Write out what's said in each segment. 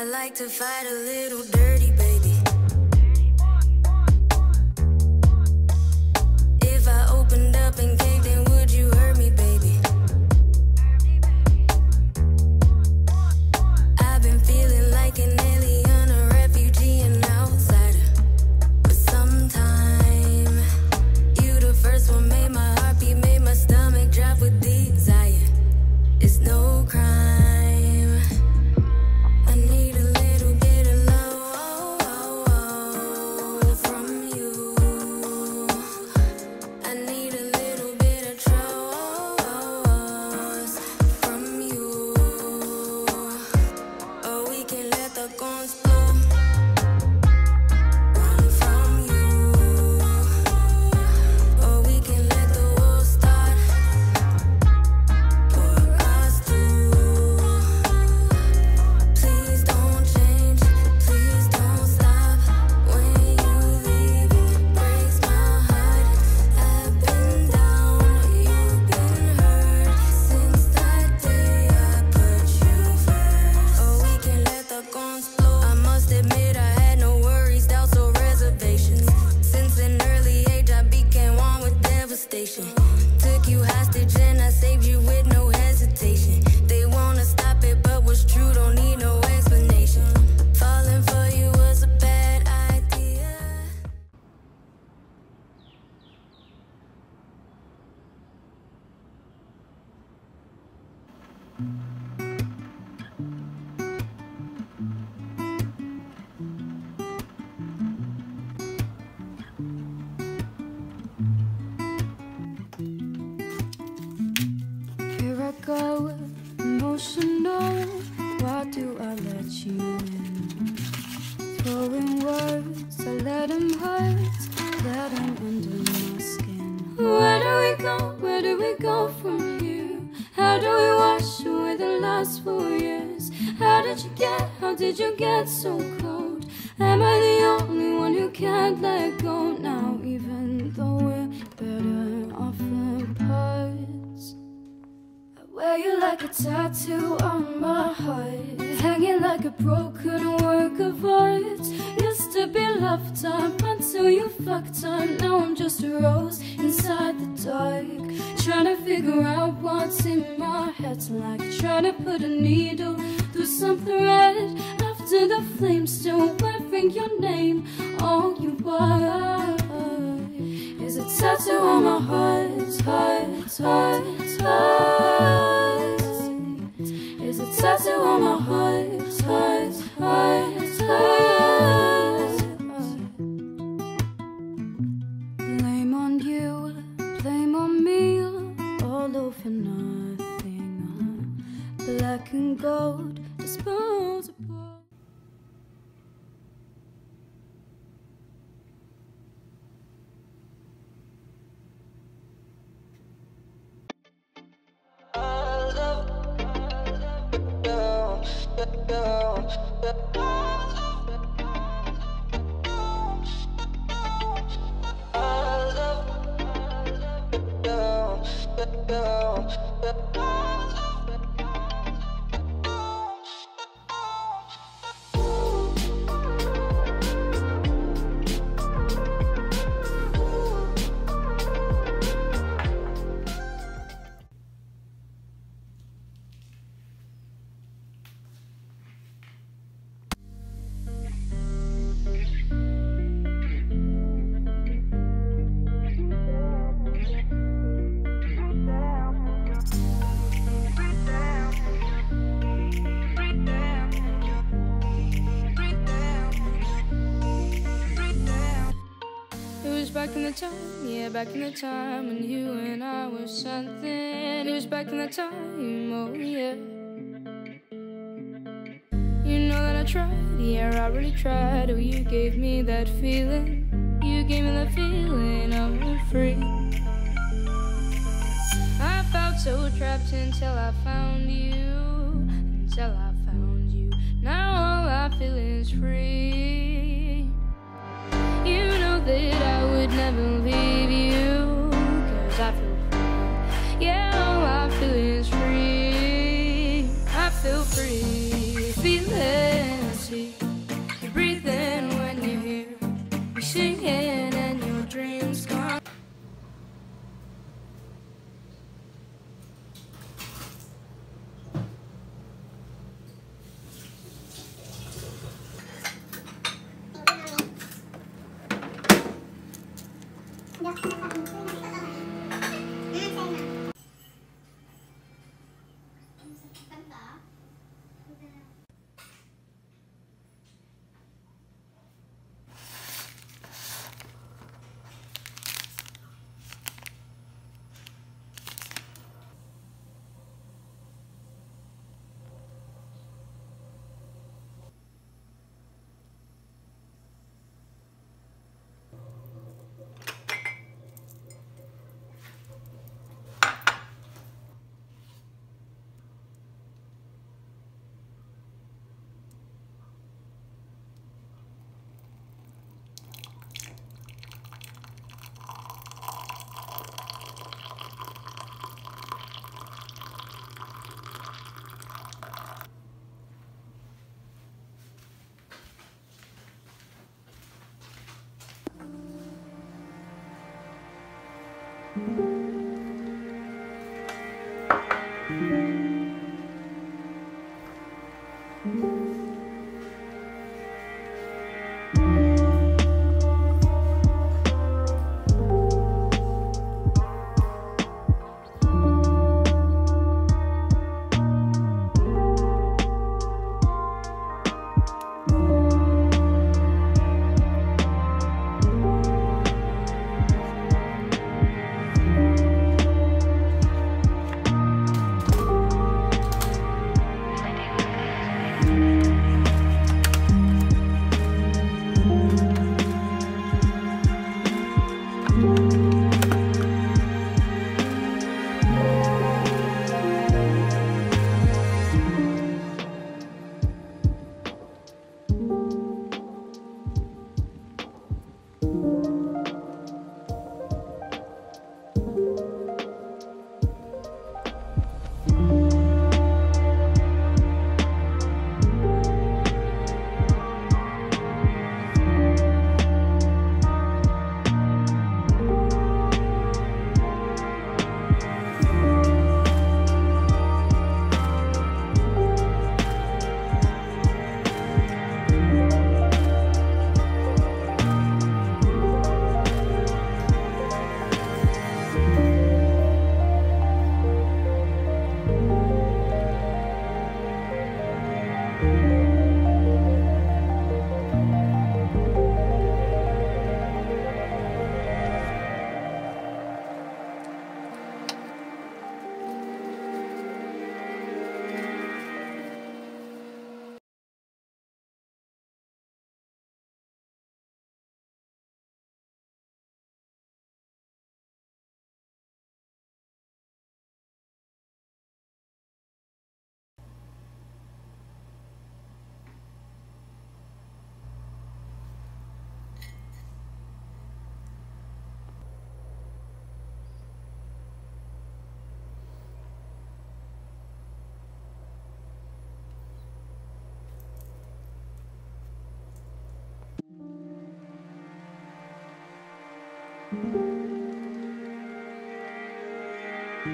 I like to fight a little dirty, emotional. Why do I let you in? Throwing words, I let them hurt, let them under my skin. Where do we go? Where do we go from here? How do we wash away the last four years? How did you get? How did you get so cold? Am I the only one who can't let go now? Even though wear you like a tattoo on my heart, hanging like a broken work of art. Used to be lifetime until you fucked up. Now I'm just a rose inside the dark, trying to figure out what's in my head. Like trying to put a needle through some thread. After the flames, still wearing your name. All you are is a tattoo on my heart, heart, heart, heart. Is a tattoo on my heart, heart, heart, heart. Blame on you, blame on me, all over nothing. Black and gold, disposable. It was back in the time, yeah, back in the time when you and I were something. It was back in the time, oh yeah. You know that I tried, yeah, I really tried. Oh, you gave me that feeling. You gave me that feeling I'm free. I felt so trapped until I found you. Until I found you. Now all I feel is free. That I would never leave you. Cause I feel free. Yeah, all I feel free. I feel free. Feeling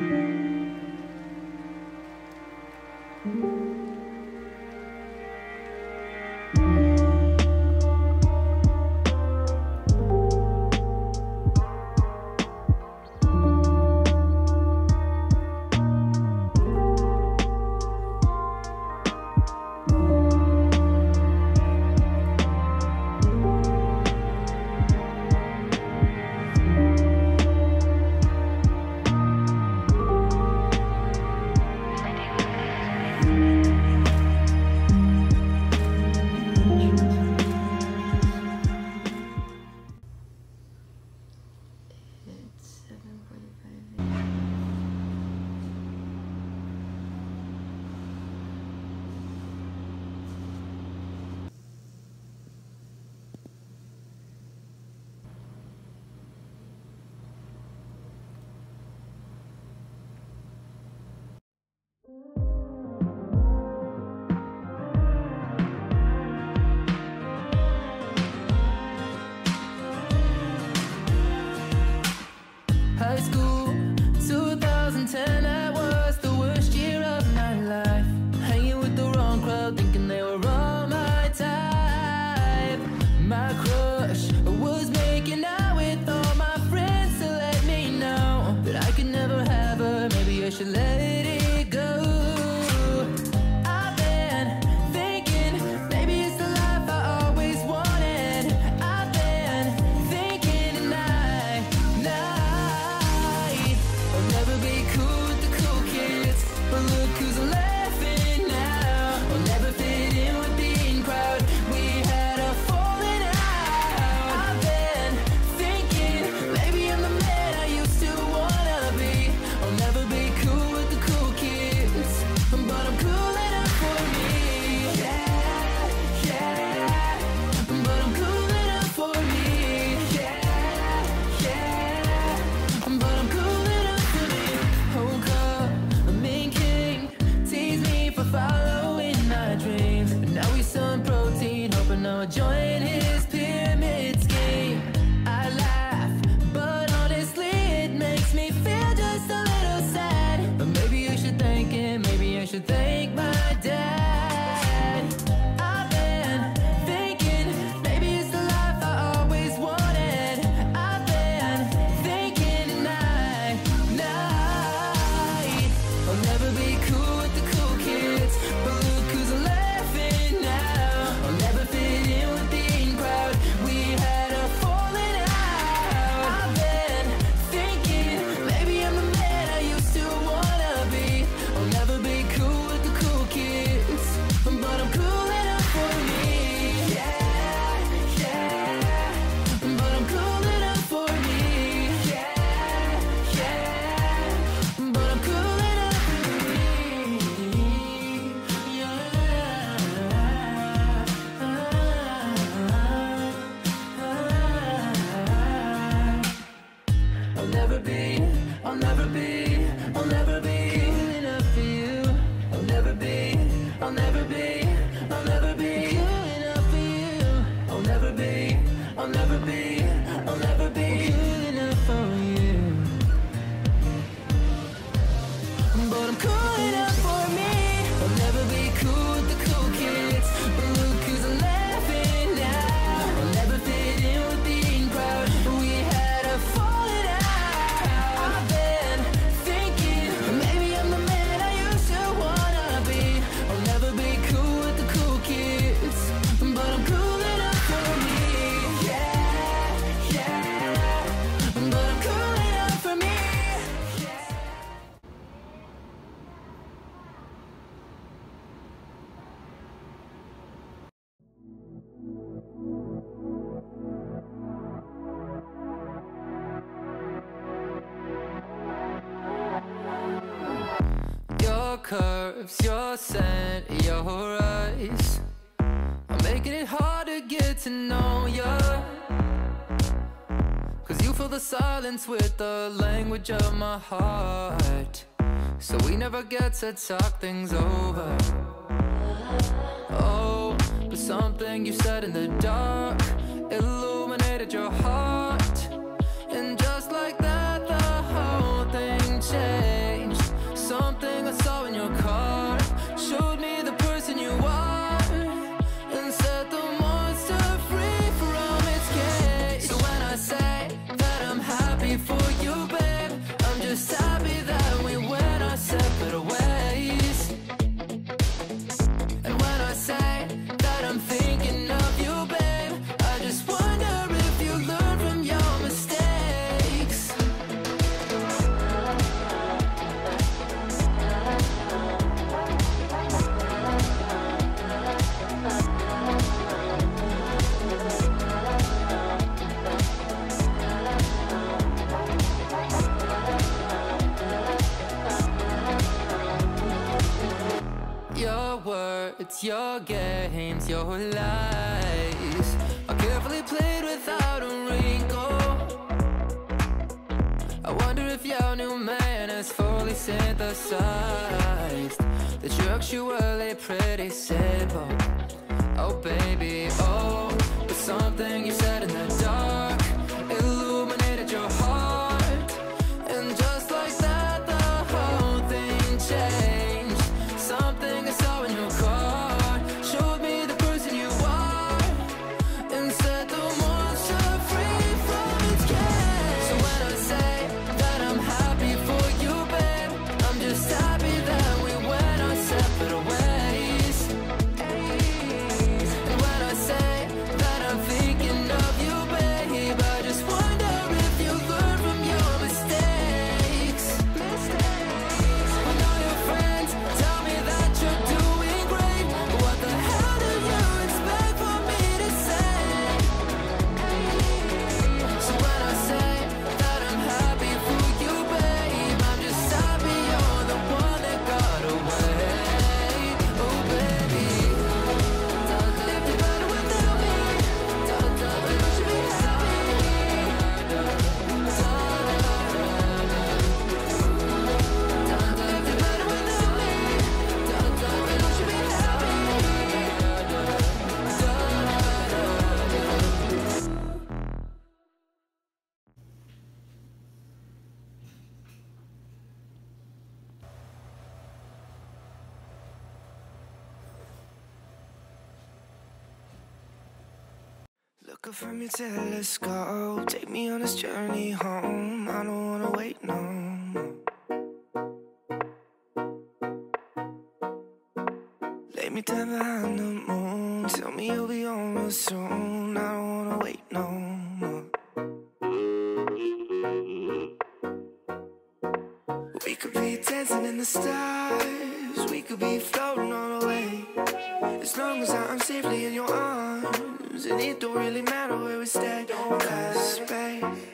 It's baby. silence with the language of my heart. So we never get to talk things over. Oh, but something you said in the dark Illuminated your heart. it's your games, your lies. Are carefully played without a wrinkle. I wonder if your new man is fully synthesized The drugs you were lay pretty simple Oh baby, oh But something you said in the dark. From your telescope, take me on this journey home. I don't wanna wait no more. Lay me down behind the moon, tell me you'll be on the soon. long as I'm safely in your arms, and it don't really matter where we stay. Don't space.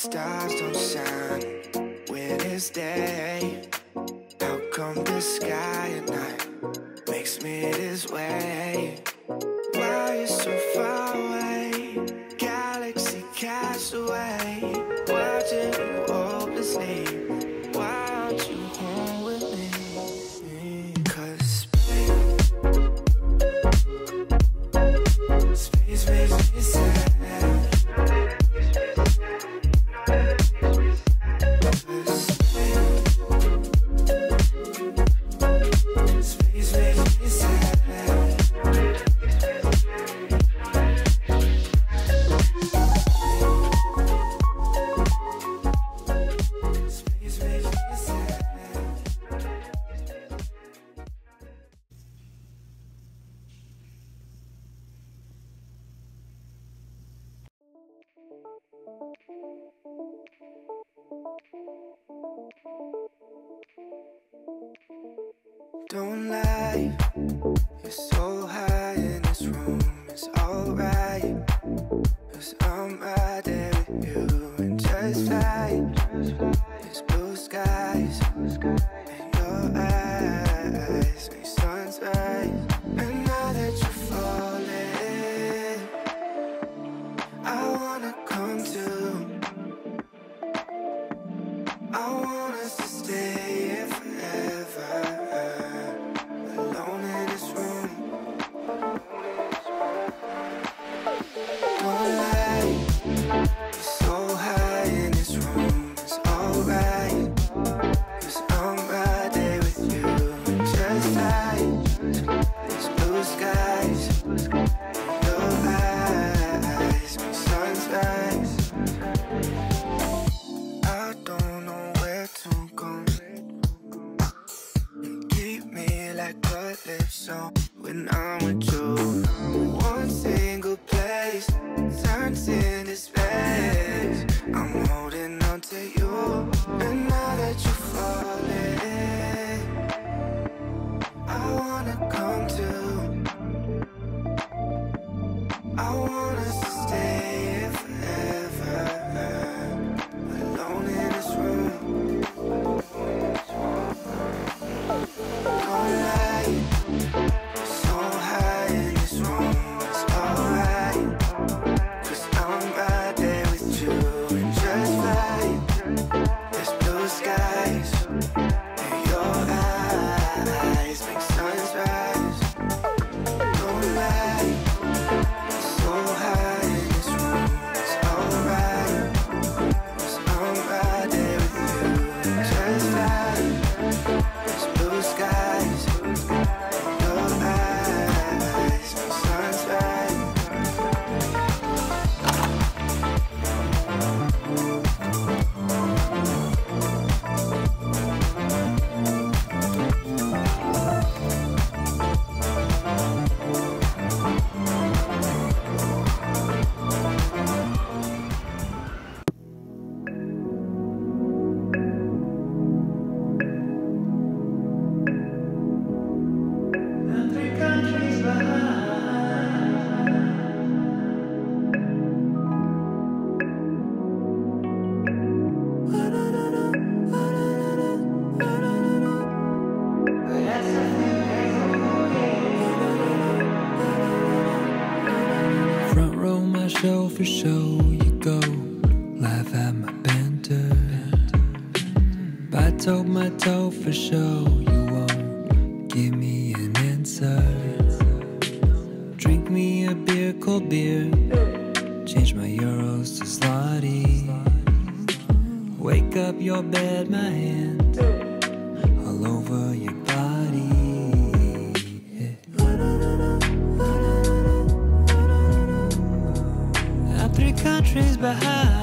stars don't shine when it's day? How come the sky at night makes me this way? Why you so far? Don't lie, you're so For show, you go. Laugh at my banter. I told my toe for show You won't give me an answer. Drink me a beer, cold beer. Change my euros to slotty Wake up your bed, my hand All over your trees behind.